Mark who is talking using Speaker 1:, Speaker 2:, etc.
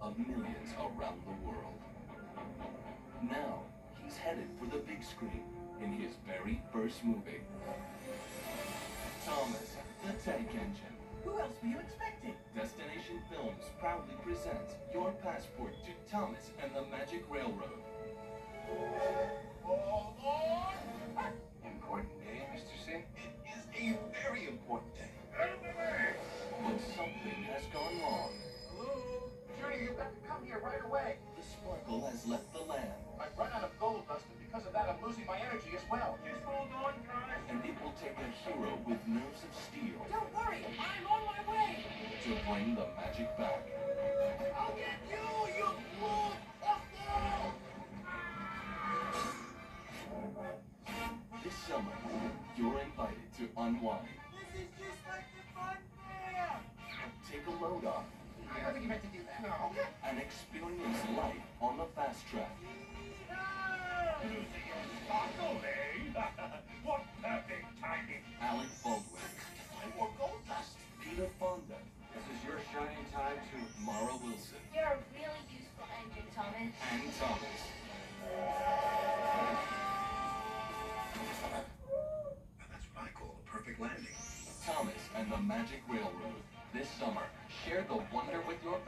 Speaker 1: of millions around the world. Now, he's headed for the big screen in his very first movie. Thomas the Tank Engine.
Speaker 2: Who else were you expecting?
Speaker 1: Destination Films proudly presents your passport to Thomas and the Magic Railroad.
Speaker 3: Important day, Mr. Singh?
Speaker 1: It is a very important day. But something has gone wrong.
Speaker 3: Hello? You've got to come here right away.
Speaker 1: The sparkle has left the land,
Speaker 3: I've run out of gold dust, and because of that, I'm losing my energy as well. Just hold on, guys.
Speaker 1: and it will take a hero with nerves of steel
Speaker 2: Don't worry, I'm on my way.
Speaker 1: to bring the magic back.
Speaker 3: I'll get you, you fool!
Speaker 1: This summer, you're invited to unwind,
Speaker 2: This is just like the fun
Speaker 1: on the fast track.
Speaker 3: Sparkle, eh? what perfect timing.
Speaker 1: Alec Baldwin,
Speaker 3: Find more gold dust.
Speaker 1: Peter Fonda,
Speaker 3: This is your shining time to
Speaker 1: Mara Wilson,
Speaker 4: You're a really useful engine, Thomas.
Speaker 1: and Thomas.
Speaker 3: That's what I call a perfect landing.
Speaker 1: Thomas and the Magic Railroad. This summer, share the wonder with your